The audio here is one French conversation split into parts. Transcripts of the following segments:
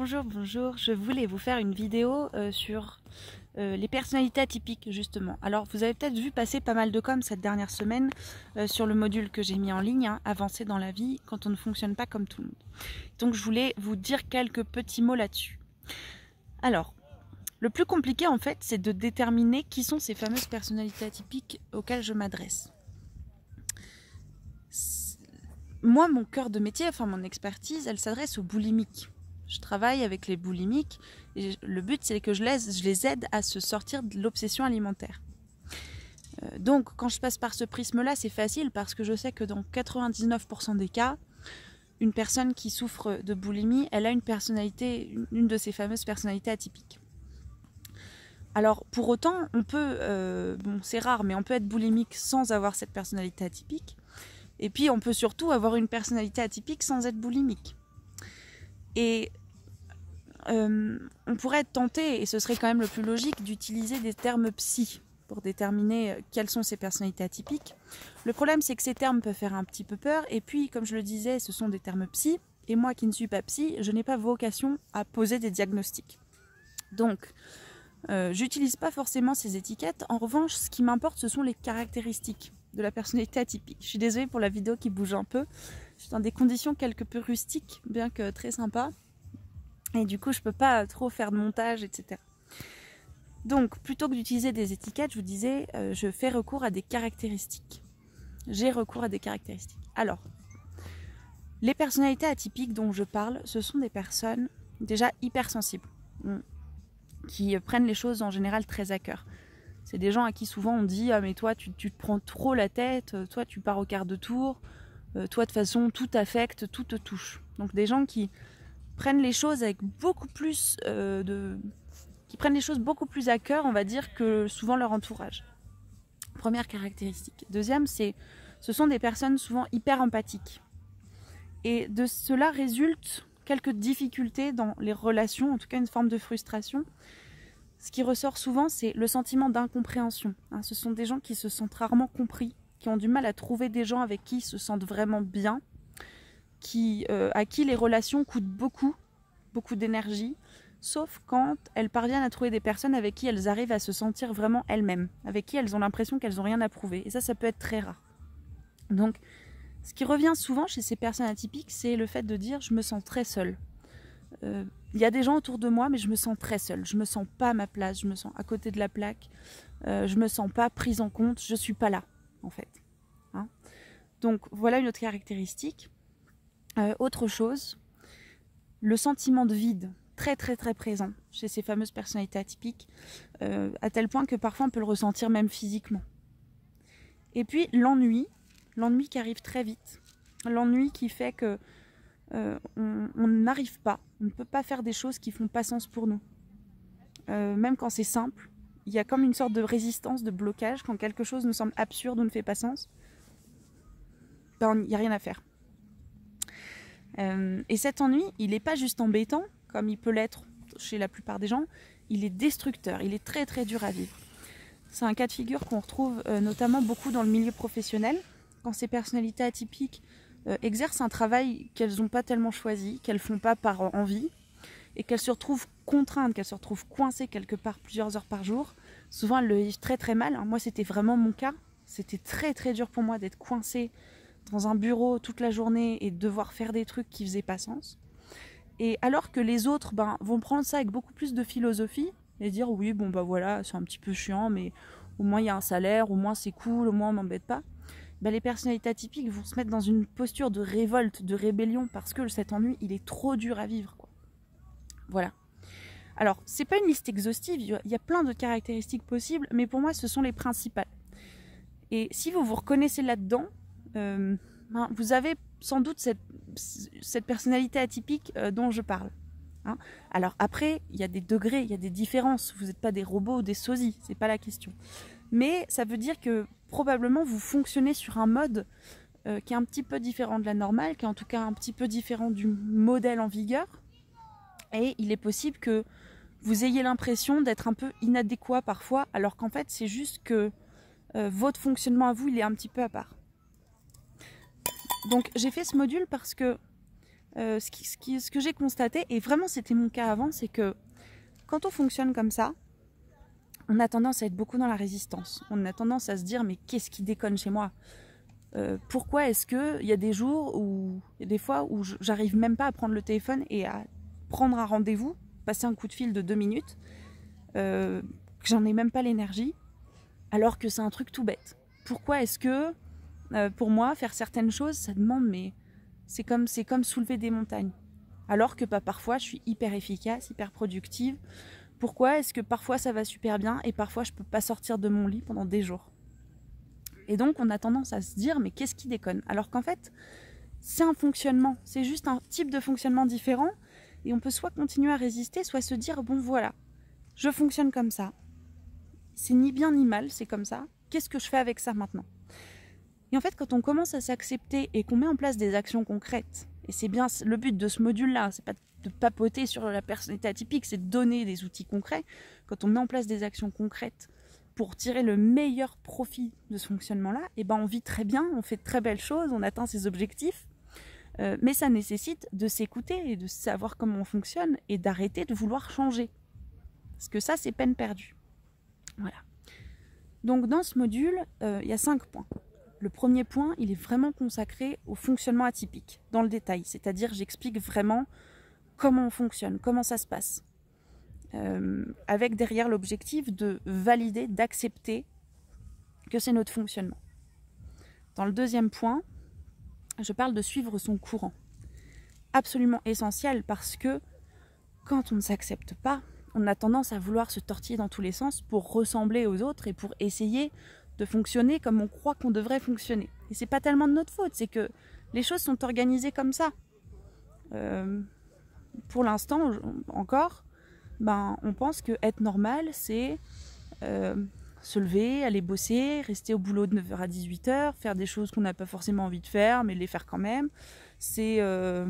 Bonjour, bonjour. Je voulais vous faire une vidéo euh, sur euh, les personnalités atypiques, justement. Alors, vous avez peut-être vu passer pas mal de com cette dernière semaine euh, sur le module que j'ai mis en ligne, hein, Avancer dans la vie quand on ne fonctionne pas comme tout le monde. Donc, je voulais vous dire quelques petits mots là-dessus. Alors, le plus compliqué, en fait, c'est de déterminer qui sont ces fameuses personnalités atypiques auxquelles je m'adresse. Moi, mon cœur de métier, enfin mon expertise, elle s'adresse aux boulimiques je travaille avec les boulimiques et le but c'est que je les, aide à se sortir de l'obsession alimentaire. Euh, donc quand je passe par ce prisme-là, c'est facile parce que je sais que dans 99% des cas, une personne qui souffre de boulimie, elle a une personnalité, une de ces fameuses personnalités atypiques. Alors pour autant, on peut, euh, bon c'est rare, mais on peut être boulimique sans avoir cette personnalité atypique. Et puis on peut surtout avoir une personnalité atypique sans être boulimique. Et euh, on pourrait être tenté, et ce serait quand même le plus logique, d'utiliser des termes psy pour déterminer euh, quelles sont ces personnalités atypiques. Le problème, c'est que ces termes peuvent faire un petit peu peur, et puis, comme je le disais, ce sont des termes psy, et moi qui ne suis pas psy, je n'ai pas vocation à poser des diagnostics. Donc, euh, j'utilise pas forcément ces étiquettes. En revanche, ce qui m'importe, ce sont les caractéristiques de la personnalité atypique. Je suis désolée pour la vidéo qui bouge un peu. Je suis dans des conditions quelque peu rustiques, bien que très sympa. Et du coup, je peux pas trop faire de montage, etc. Donc, plutôt que d'utiliser des étiquettes, je vous disais, euh, je fais recours à des caractéristiques. J'ai recours à des caractéristiques. Alors, les personnalités atypiques dont je parle, ce sont des personnes déjà hypersensibles, qui prennent les choses en général très à cœur. C'est des gens à qui souvent on dit Ah, mais toi, tu, tu, te prends trop la tête, toi, tu pars au quart de tour, euh, toi, de façon, tout affecte, tout te touche. Donc, des gens qui prennent les choses avec beaucoup plus euh, de. qui prennent les choses beaucoup plus à cœur, on va dire, que souvent leur entourage. Première caractéristique. Deuxième, c'est ce sont des personnes souvent hyper empathiques. Et de cela résulte quelques difficultés dans les relations, en tout cas une forme de frustration. Ce qui ressort souvent, c'est le sentiment d'incompréhension. Hein. ce sont des gens qui se sentent rarement compris, qui ont du mal à trouver des gens avec qui ils se sentent vraiment bien, euh, à qui les relations coûtent beaucoup, beaucoup d'énergie, sauf quand elles parviennent à trouver des personnes avec qui elles arrivent à se sentir vraiment elles-mêmes, avec qui elles ont l'impression qu'elles n'ont rien à prouver. Et ça, ça peut être très rare. Donc, ce qui revient souvent chez ces personnes atypiques, c'est le fait de dire je me sens très seule. Euh, il y a des gens autour de moi, mais je me sens très seule. Je me sens pas à ma place, je me sens à côté de la plaque, euh, je me sens pas prise en compte, je suis pas là, en fait. Hein. Donc voilà une autre caractéristique. Euh, autre chose, le sentiment de vide, très très très présent chez ces fameuses personnalités atypiques, euh, à tel point que parfois on peut le ressentir même physiquement. Et puis l'ennui, l'ennui qui arrive très vite, l'ennui qui fait que euh, on n'arrive pas, on ne peut pas faire des choses qui font pas sens pour nous. même quand c'est simple, il y a comme une sorte de résistance, de blocage, quand quelque chose nous semble absurde ou ne fait pas sens, ben, il n'y a rien à faire. Euh, et cet ennui, il n'est pas juste embêtant, comme il peut l'être chez la plupart des gens, il est destructeur, il est très très dur à vivre. C'est un cas de figure qu'on retrouve euh, notamment beaucoup dans le milieu professionnel, quand ces personnalités atypiques euh, exercent un travail qu'elles n'ont pas tellement choisi, qu'elles font pas par envie, et qu'elles se retrouvent contraintes, qu'elles se retrouvent coincées quelque part plusieurs heures par jour. Souvent, elles le vivent très très mal. Moi, c'était vraiment mon cas. C'était très très dur pour moi d'être coincée dans un bureau toute la journée et devoir faire des trucs qui faisaient pas sens. Et alors que les autres ben, vont prendre ça avec beaucoup plus de philosophie et dire oui, bon bah voilà, c'est un petit peu chiant, mais au moins il y a un salaire, au moins c'est cool, au moins on m'embête pas. Ben, les personnalités atypiques vont se mettre dans une posture de révolte, de rébellion, parce que cet ennui, il est trop dur à vivre. Quoi. Voilà. Alors, c'est pas une liste exhaustive, il y a plein de caractéristiques possibles, mais pour moi, ce sont les principales. Et si vous vous reconnaissez là-dedans, euh, hein, vous avez sans doute cette, personnalité atypique euh, dont je parle. Hein. Alors après, il y a des degrés, il y a des différences. Vous n'êtes pas des robots ou des sosies, c'est pas la question. Mais ça veut dire que probablement vous fonctionnez sur un mode euh, qui est un petit peu différent de la normale, qui est en tout cas un petit peu différent du modèle en vigueur. Et il est possible que vous ayez l'impression d'être un peu inadéquat parfois, alors qu'en fait c'est juste que votre fonctionnement à vous, il est un petit peu à part. Donc j'ai fait ce module parce que euh, ce, que j'ai constaté, et vraiment c'était mon cas avant, c'est que quand on fonctionne comme ça, on a tendance à être beaucoup dans la résistance. On a tendance à se dire mais qu'est-ce qui déconne chez moi? Euh, Pourquoi est-ce qu'il y a des jours où, il y a des fois où j'arrive même pas à prendre le téléphone et à prendre un rendez-vous, passer un coup de fil de deux minutes, euh, que j'en ai même pas l'énergie, alors que c'est un truc tout bête? Pourquoi est-ce que euh, pour moi faire certaines choses, ça demande mais c'est comme c'est comme soulever des montagnes, alors que pas parfois je suis hyper efficace, hyper productive. Pourquoi est-ce que parfois ça va super bien et parfois je peux pas sortir de mon lit pendant des jours? Et donc on a tendance à se dire mais qu'est-ce qui déconne? Alors qu'en fait c'est un fonctionnement, c'est juste un type de fonctionnement différent et on peut soit continuer à résister, soit se dire bon voilà, je fonctionne comme ça. C'est ni bien ni mal, c'est comme ça. Qu'est-ce que je fais avec ça maintenant? Et en fait quand on commence à s'accepter et qu'on met en place des actions concrètes, et c'est bien le but de ce module-là, c'est pas de papoter sur la personnalité atypique, c'est de donner des outils concrets. Quand on met en place des actions concrètes pour tirer le meilleur profit de ce fonctionnement-là, eh ben on vit très bien, on fait de très belles choses, on atteint ses objectifs. Euh, mais ça nécessite de s'écouter et de savoir comment on fonctionne et d'arrêter de vouloir changer. Parce que ça, c'est peine perdue. Voilà. Donc dans ce module, euh, il y a cinq points. Le premier point, il est vraiment consacré au fonctionnement atypique, dans le détail. C'est-à-dire, j'explique vraiment comment on fonctionne, comment ça se passe. Euh, avec derrière l'objectif de valider, d'accepter que c'est notre fonctionnement. Dans le deuxième point, je parle de suivre son courant. Absolument essentiel parce que quand on ne s'accepte pas, on a tendance à vouloir se tortiller dans tous les sens pour ressembler aux autres et pour essayer de fonctionner comme on croit qu'on devrait fonctionner. Et c'est pas tellement de notre faute, c'est que les choses sont organisées comme ça. Euh, pour l'instant encore, ben, on pense que être normal, c'est euh, se lever, aller bosser, rester au boulot de 9h à 18h, faire des choses qu'on n'a pas forcément envie de faire, mais les faire quand même. C'est euh,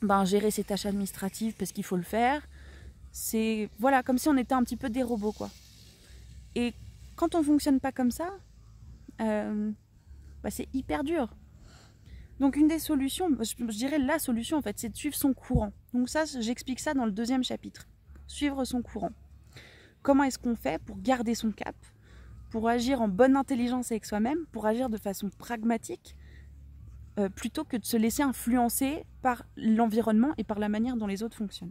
ben, gérer ses tâches administratives parce qu'il faut le faire. C'est voilà, comme si on était un petit peu des robots, quoi. Et quand on fonctionne pas comme ça, euh, ben, c'est hyper dur. Donc une des solutions, je dirais la solution en fait, c'est de suivre son courant. Donc ça, j'explique ça dans le deuxième chapitre. Suivre son courant. Comment est-ce qu'on fait pour garder son cap, pour agir en bonne intelligence avec soi-même, pour agir de façon pragmatique, euh, plutôt que de se laisser influencer par l'environnement et par la manière dont les autres fonctionnent?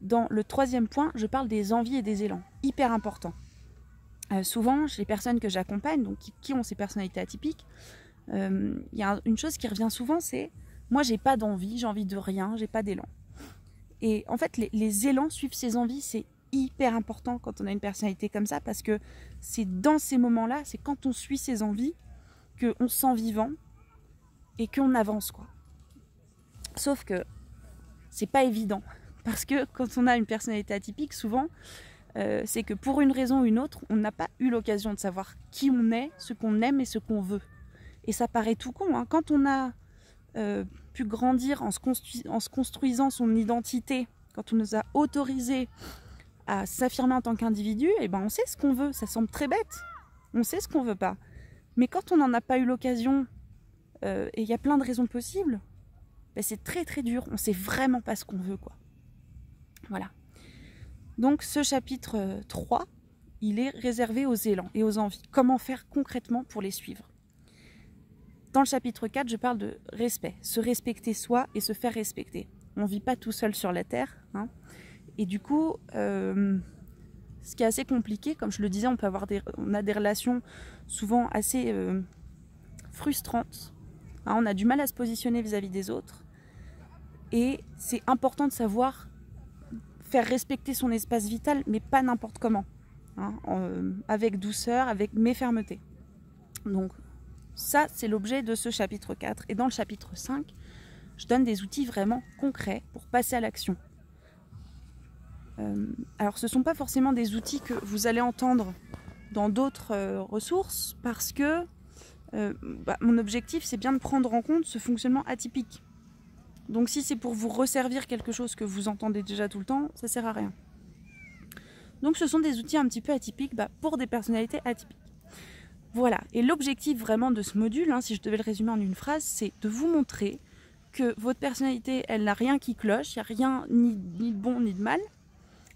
Dans le troisième point, je parle des envies et des élans, hyper important. Euh, souvent, chez les personnes que j'accompagne, donc qui, ont ces personnalités atypiques, il euh, y a une chose qui revient souvent, c'est moi j'ai pas d'envie, j'ai envie de rien, j'ai pas d'élan. Et en fait, les, élans suivent ses envies, c'est hyper important quand on a une personnalité comme ça, parce que c'est dans ces moments-là, c'est quand on suit ses envies, qu'on se sent vivant et qu'on avance quoi. Sauf que c'est pas évident, parce que quand on a une personnalité atypique, souvent, euh, c'est que pour une raison ou une autre, on n'a pas eu l'occasion de savoir qui on est, ce qu'on aime et ce qu'on veut. Et ça paraît tout con. Hein. Quand on a euh, pu grandir en se, construisant son identité, quand on nous a autorisé à s'affirmer en tant qu'individu, eh ben on sait ce qu'on veut. Ça semble très bête. On sait ce qu'on veut pas. Mais quand on n'en a pas eu l'occasion, euh, et il y a plein de raisons possibles, ben c'est très très dur. On sait vraiment pas ce qu'on veut, quoi. Voilà. Donc ce chapitre 3, euh, il est réservé aux élans et aux envies. Comment faire concrètement pour les suivre? Dans le chapitre 4, je parle de respect, se respecter soi et se faire respecter. On ne vit pas tout seul sur la Terre. Hein. Et du coup, euh, ce qui est assez compliqué, comme je le disais, on, peut avoir des, a des relations souvent assez euh, frustrantes. Hein. on a du mal à se positionner vis-à-vis des autres. Et c'est important de savoir faire respecter son espace vital, mais pas n'importe comment. Hein, euh, avec douceur, avec mes fermetés. Donc ça, c'est l'objet de ce chapitre 4. Et dans le chapitre 5, je donne des outils vraiment concrets pour passer à l'action. Euh, alors, ce ne sont pas forcément des outils que vous allez entendre dans d'autres euh, ressources parce que bah, mon objectif, c'est bien de prendre en compte ce fonctionnement atypique. Donc, si c'est pour vous resservir quelque chose que vous entendez déjà tout le temps, ça sert à rien. Donc, ce sont des outils un petit peu atypiques bah, pour des personnalités atypiques. Voilà, et l'objectif vraiment de ce module, hein, si je devais le résumer en une phrase, c'est de vous montrer que votre personnalité, elle n'a rien qui cloche, il n'y a rien ni, ni de bon ni de mal,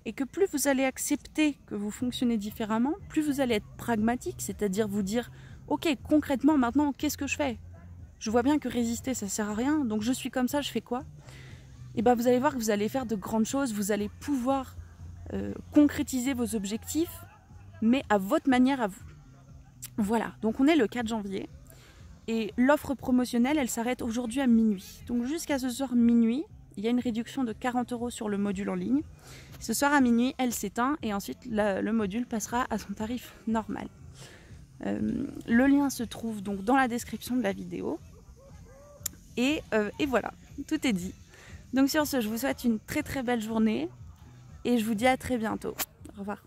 et que plus vous allez accepter que vous fonctionnez différemment, plus vous allez être pragmatique, c'est-à-dire vous dire, ok, concrètement maintenant, qu'est-ce que je fais? Je vois bien que résister, ça sert à rien, donc je suis comme ça, je fais quoi? Et bien vous allez voir que vous allez faire de grandes choses, vous allez pouvoir euh, concrétiser vos objectifs, mais à votre manière à vous. Voilà, donc on est le 4 janvier. Et l'offre promotionnelle, elle s'arrête aujourd'hui à minuit. Donc jusqu'à ce soir minuit, il y a une réduction de 40 euros sur le module en ligne. Ce soir à minuit, elle s'éteint et ensuite le module passera à son tarif normal. Euh, le lien se trouve donc dans la description de la vidéo. Et, euh, et voilà, tout est dit. Donc sur ce, je vous souhaite une très très belle journée et je vous dis à très bientôt. Au revoir.